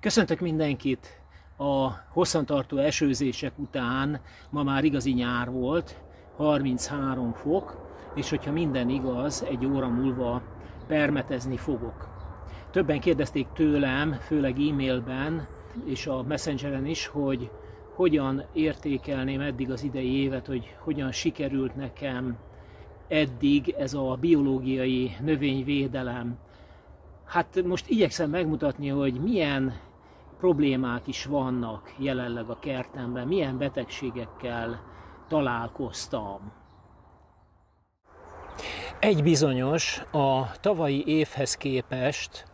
Köszöntök mindenkit! A hosszantartó esőzések után ma már igazi nyár volt, 33 fok, és hogyha minden igaz, egy óra múlva permetezni fogok. Többen kérdezték tőlem, főleg e-mailben és a messengeren is, hogy hogyan értékelném eddig az idei évet, hogy hogyan sikerült nekem eddig ez a biológiai növényvédelem. Hát most igyekszem megmutatni, hogy milyen problémák is vannak jelenleg a kertemben, milyen betegségekkel találkoztam. Egy bizonyos, a tavalyi évhez képest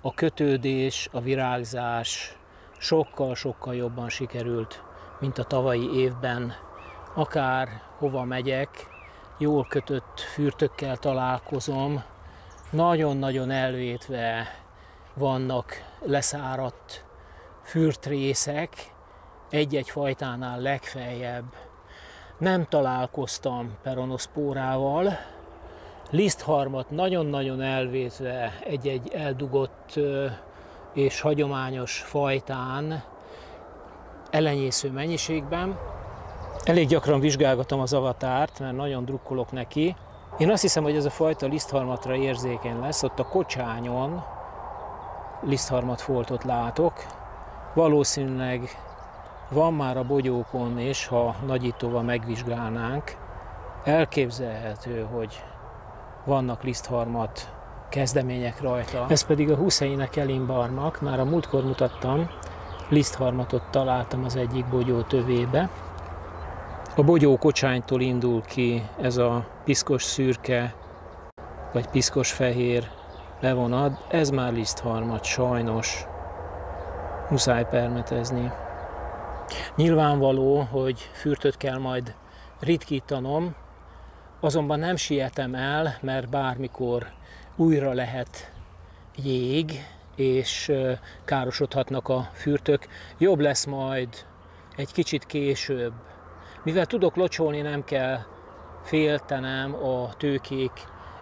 a kötődés, a virágzás sokkal-sokkal jobban sikerült, mint a tavalyi évben. Akár hova megyek, jól kötött fürtökkel találkozom, nagyon-nagyon elvétve vannak leszáradt fürtrészek, egy-egy fajtánál legfeljebb. Nem találkoztam peronoszpórával, lisztharmat nagyon-nagyon elvétve egy-egy eldugott és hagyományos fajtán elenyésző mennyiségben. Elég gyakran vizsgálgatom az avatárt, mert nagyon drukkolok neki. Én azt hiszem, hogy ez a fajta lisztharmatra érzékeny lesz. Ott a kocsányon lisztharmatfoltot látok, Valószínűleg van már a bogyókon is, ha nagyítóval megvizsgálnánk, elképzelhető, hogy vannak lisztharmat kezdemények rajta. Ez pedig a Huszeinek elimbarmak, már a múltkor mutattam, lisztharmatot találtam az egyik bogyó tövébe. A bogyó kocsánytól indul ki ez a piszkos szürke, vagy piszkos fehér bevonat, ez már lisztharmat sajnos muszáj permetezni. Nyilvánvaló, hogy fürtöt kell majd ritkítanom, azonban nem sietem el, mert bármikor újra lehet jég, és károsodhatnak a fürtök. Jobb lesz majd egy kicsit később. Mivel tudok locsolni, nem kell féltenem a tőkék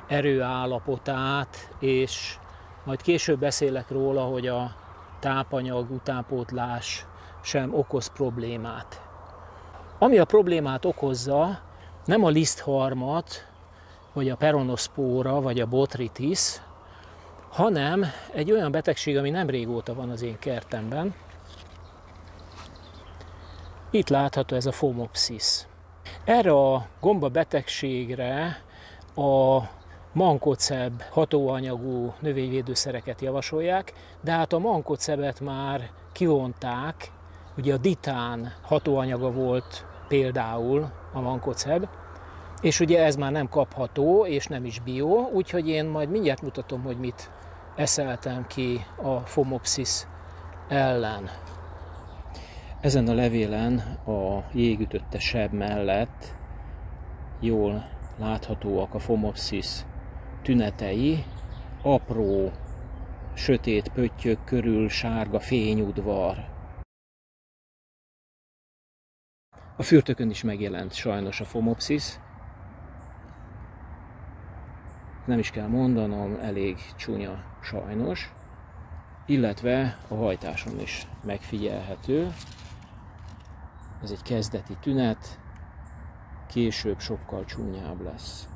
erőállapotát, és majd később beszélek róla, hogy a tápanyag, utánpótlás sem okoz problémát. Ami a problémát okozza, nem a lisztharmat, vagy a peronoszpóra, vagy a botritis, hanem egy olyan betegség, ami nem régóta van az én kertemben. Itt látható ez a fomopsis. Erre a gomba betegségre a mankoceb hatóanyagú növényvédőszereket javasolják, de hát a mankocebet már kivonták, ugye a ditán hatóanyaga volt például a mankoceb, és ugye ez már nem kapható, és nem is bio, úgyhogy én majd mindjárt mutatom, hogy mit eszeltem ki a Fomopsis ellen. Ezen a levélen a jégütötte seb mellett jól láthatóak a Fomopsis tünetei, apró, sötét pöttyök körül sárga fényudvar. A fürtökön is megjelent sajnos a fomopsis. Nem is kell mondanom, elég csúnya sajnos. Illetve a hajtáson is megfigyelhető. Ez egy kezdeti tünet, később sokkal csúnyább lesz.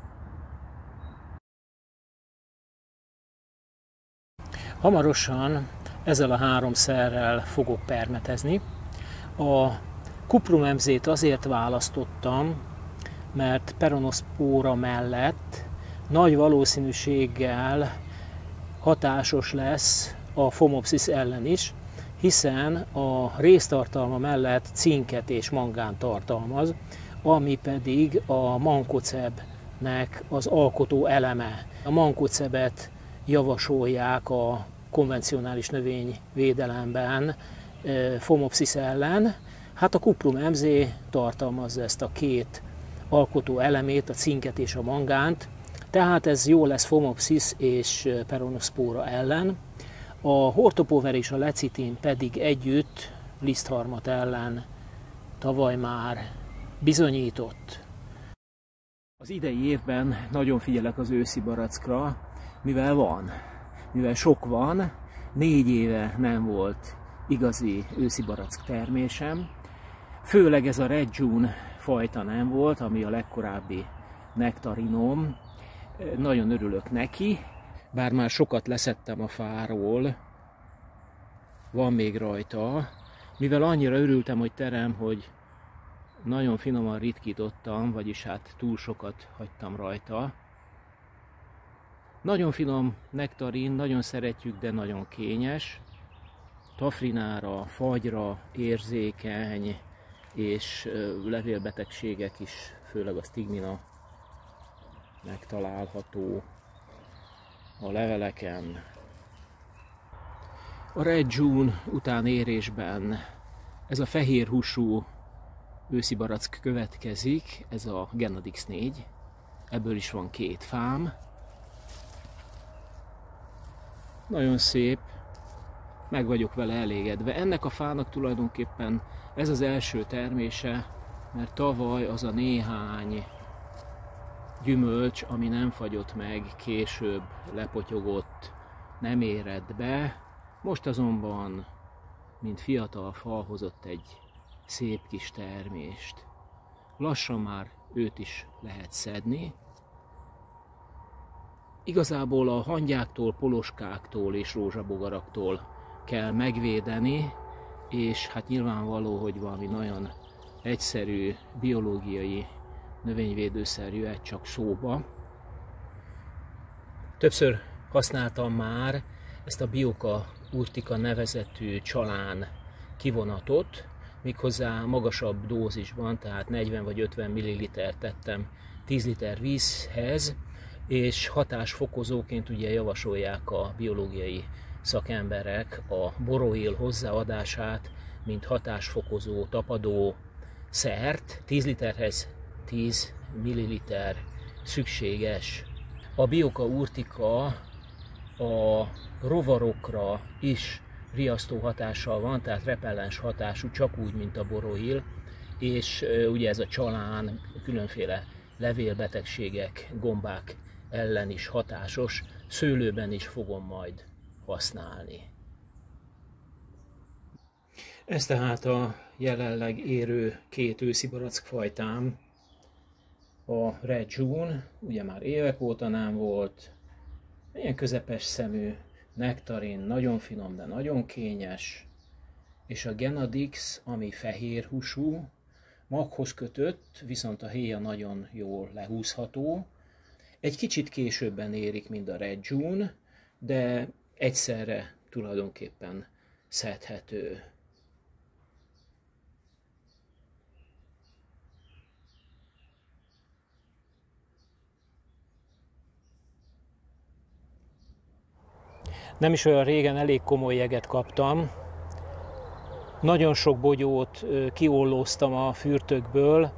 Hamarosan ezzel a három szerrel fogok permetezni. A kuprumemzét azért választottam, mert peronoszpóra mellett nagy valószínűséggel hatásos lesz a Fomopsis ellen is, hiszen a résztartalma mellett cinket és mangán tartalmaz, ami pedig a mankocebnek az alkotó eleme. A mankocebet javasolják a konvencionális növényvédelemben Fomopsis ellen. Hát a Cuprum MZ tartalmazza ezt a két alkotó elemét, a cinket és a mangánt, tehát ez jó lesz Fomopsis és Peronospora ellen. A hortopover és a lecitin pedig együtt lisztharmat ellen tavaly már bizonyított. Az idei évben nagyon figyelek az őszi barackra, mivel van, mivel sok van, négy éve nem volt igazi őszi barack termésem. Főleg ez a Red June fajta nem volt, ami a legkorábbi nektarinom. Nagyon örülök neki, bár már sokat leszettem a fáról, van még rajta, mivel annyira örültem, hogy terem, hogy nagyon finoman ritkítottam, vagyis hát túl sokat hagytam rajta. Nagyon finom nektarin, nagyon szeretjük, de nagyon kényes. Tafrinára, fagyra érzékeny, és levélbetegségek is, főleg a stigmina megtalálható a leveleken. A Red June után érésben ez a fehér húsú őszi barack következik, ez a Genadix 4. Ebből is van két fám. Nagyon szép, meg vagyok vele elégedve. Ennek a fának tulajdonképpen ez az első termése, mert tavaly az a néhány gyümölcs, ami nem fagyott meg, később lepotyogott, nem éred be. Most azonban, mint fiatal fa, hozott egy szép kis termést. Lassan már őt is lehet szedni. Igazából a hangyáktól, poloskáktól és rózsabogaraktól kell megvédeni, és hát nyilvánvaló, hogy valami nagyon egyszerű biológiai növényvédőszer jöhet csak szóba. Többször használtam már ezt a Bioka Urtika nevezetű csalán kivonatot, méghozzá magasabb dózisban, tehát 40 vagy 50 ml tettem 10 liter vízhez, és hatásfokozóként ugye javasolják a biológiai szakemberek a boroil hozzáadását, mint hatásfokozó, tapadó szert, 10 literhez 10 ml szükséges. A bioka urtika a rovarokra is riasztó hatással van, tehát repellens hatású, csak úgy, mint a boroil, és ugye ez a csalán különféle levélbetegségek, gombák ellen is hatásos, szőlőben is fogom majd használni. Ez tehát a jelenleg érő két őszi barack fajtám, a Red June, ugye már évek óta nem volt, ilyen közepes szemű, nektarin, nagyon finom, de nagyon kényes, és a Genadix, ami fehér húsú, maghoz kötött, viszont a héja nagyon jól lehúzható. Egy kicsit későbben érik, mint a Red June, de egyszerre tulajdonképpen szedhető. Nem is olyan régen elég komoly jeget kaptam. Nagyon sok bogyót kiollóztam a fürtökből,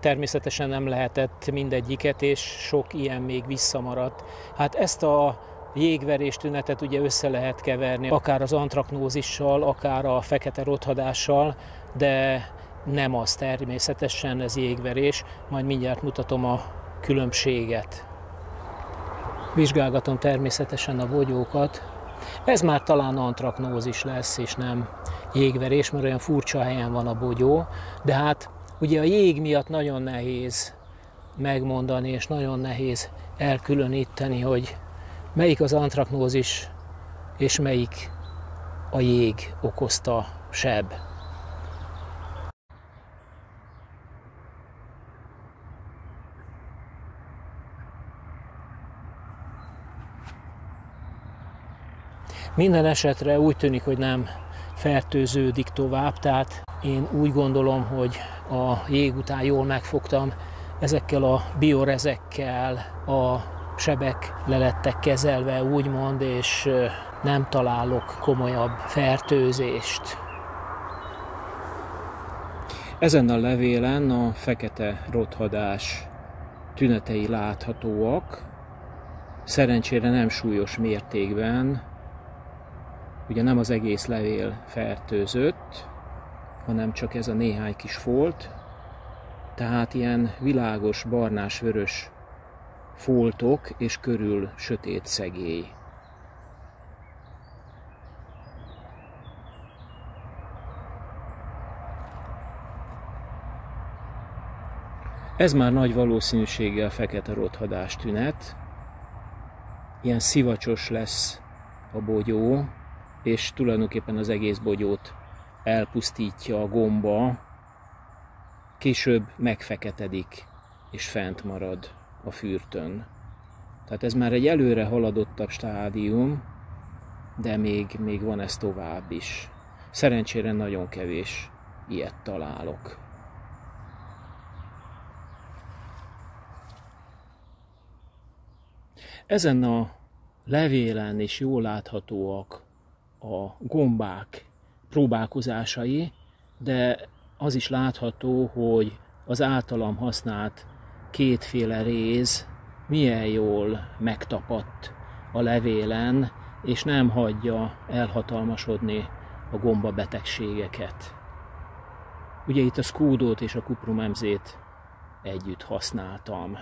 természetesen nem lehetett mindegyiket, és sok ilyen még visszamaradt. Hát ezt a jégverés tünetet ugye össze lehet keverni, akár az antraknózissal, akár a fekete rothadással, de nem az természetesen, ez jégverés, majd mindjárt mutatom a különbséget. Vizsgálgatom természetesen a bogyókat. Ez már talán antraknózis lesz, és nem jégverés, mert olyan furcsa helyen van a bogyó, de hát ugye a jég miatt nagyon nehéz megmondani, és nagyon nehéz elkülöníteni, hogy melyik az antraknózis, és melyik a jég okozta seb. Minden esetre úgy tűnik, hogy nem fertőződik tovább, tehát én úgy gondolom, hogy a jég után jól megfogtam. Ezekkel a biorezekkel, a sebek lelettek kezelve, úgymond, és nem találok komolyabb fertőzést. Ezen a levélen a fekete rothadás tünetei láthatóak, szerencsére nem súlyos mértékben, Ugye nem az egész levél fertőzött, hanem csak ez a néhány kis folt, tehát ilyen világos, barnás-vörös foltok és körül sötét szegély. Ez már nagy valószínűséggel fekete rothadás tünet, ilyen szivacsos lesz a bogyó, és tulajdonképpen az egész bogyót elpusztítja a gomba, később megfeketedik és fent marad a fürtön. Tehát ez már egy előre haladottabb stádium, de még, még van ez tovább is. Szerencsére nagyon kevés ilyet találok. Ezen a levélen is jól láthatóak a gombák próbálkozásai, de az is látható, hogy az általam használt kétféle réz milyen jól megtapadt a levélen, és nem hagyja elhatalmasodni a gomba betegségeket. Ugye itt a skúdót és a kuprumemzét együtt használtam.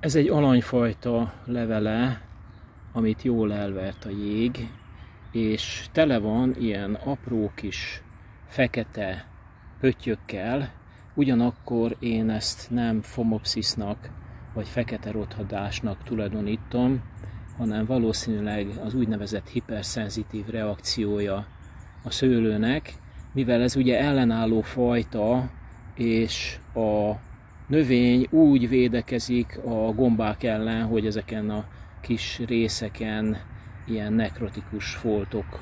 Ez egy alanyfajta levele, amit jól elvert a jég, és tele van ilyen apró kis fekete pöttyökkel, ugyanakkor én ezt nem fomopsisnak vagy fekete rothadásnak tulajdonítom, hanem valószínűleg az úgynevezett hiperszenzitív reakciója a szőlőnek, mivel ez ugye ellenálló fajta, és a növény úgy védekezik a gombák ellen, hogy ezeken a kis részeken ilyen nekrotikus foltok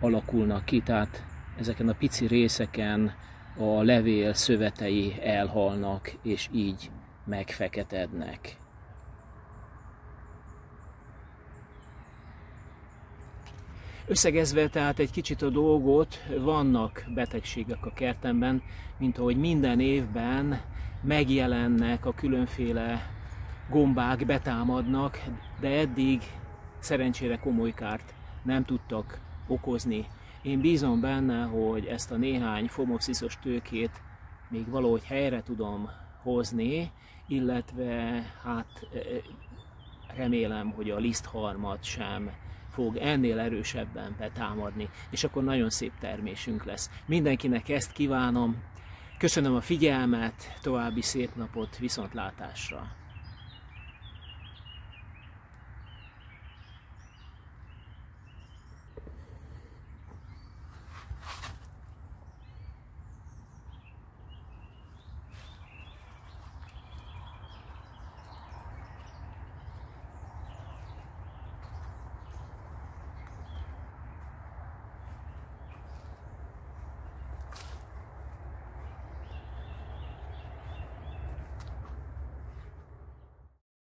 alakulnak ki, tehát ezeken a pici részeken a levél szövetei elhalnak, és így megfeketednek. Összegezve tehát egy kicsit a dolgot, vannak betegségek a kertemben, mint ahogy minden évben megjelennek a különféle gombák, betámadnak, de eddig szerencsére komoly kárt nem tudtak okozni. Én bízom benne, hogy ezt a néhány fomopsziszos tőkét még valahogy helyre tudom hozni, illetve hát e, e, remélem, hogy a lisztharmat sem fog ennél erősebben betámadni, és akkor nagyon szép termésünk lesz. Mindenkinek ezt kívánom, köszönöm a figyelmet, további szép napot, viszontlátásra!